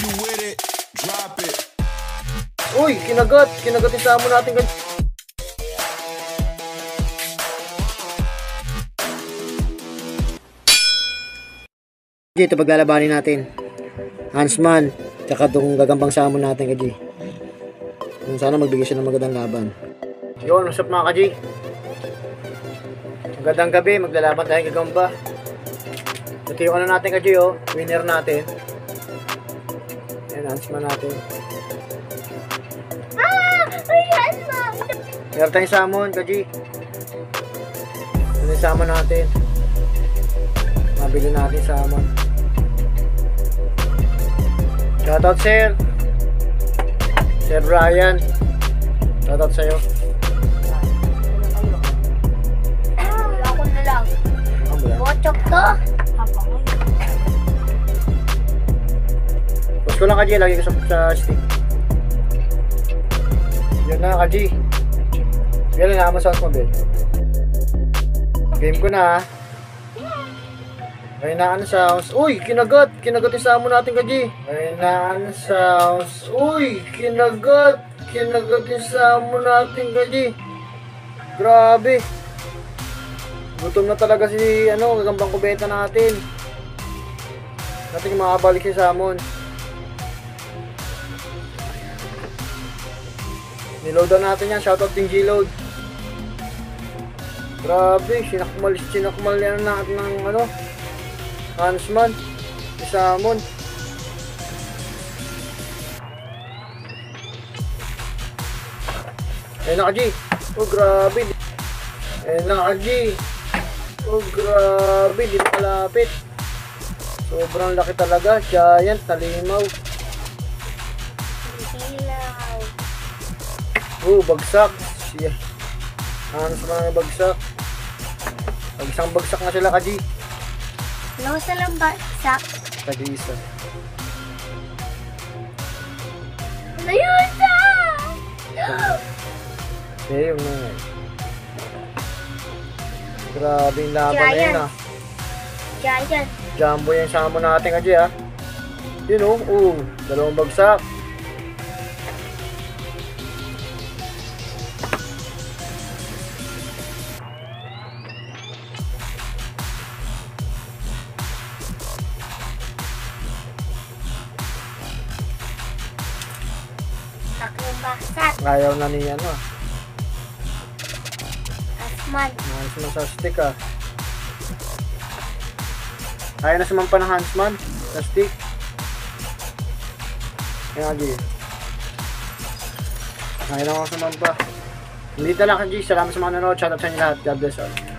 you with it, drop it. Uy, kinagat. Kinagat yung samo natin. gan- Ito paglalabanin natin. Hansman, tsaka itong gagambang samon natin, Kaji. Sana magbigay siya ng magandang laban. Yun, usap mga Kaji. Magandang gabi, maglalaban tayo gagamba. Ito yung ano natin, Kaji, oh. Winner natin. Hansman natin. Ayan na. Meron tayong salmon, Kaji. Ano yung salmon natin? Mabili natin salmon. Shoutout, sir. Sir Brian. Shoutout sa'yo. Wala ko na lang. Yan? Bochok to. Push ko lang, Kaji. Lagi ko sa, sa stick. Yun na, Kaji. Yan lang naman sa automobile. Game ko na, ha. Ay na ano sounds. Uy, kinagat. Kinagat yung samo natin, Kaji. Ay na ano sounds. Uy, kinagat. Kinagat yung samo natin, Kaji. Grabe. Gutom na talaga si, ano, gagambang kubeta natin. Natin makabalik si Samon. Niloadan natin yan. Shoutout din G-Load. Grabe, sinakmal, sinakmal yan natin ng ano, Hansman, si Samon. Eh na G. Oh grabe. Eh na G. Oh grabe, di na kalapit. Sobrang laki talaga, giant, talimaw. Silaw. Oh, bagsak. Siya. Hansman ang bagsak. Pag isang bagsak na sila ka G. Ano sa lang ba? Sak. Tag-isa. Ayun na! Eh, yung mga. Grabe yung laban na yun ah. Giant. Jumbo yung samo natin kasi ah. Yun oh, oh, dalawang bagsak. Tatlong baksak. Ayaw na ni ano. Asman. Hansman sa stick ah. Ayaw na sumampa ng Hansman sa stick. Kaya G. Ayaw na ako sumampa. Hindi talaga G. Salamat sa mga nanonood. Shoutout sa inyo lahat. God bless all.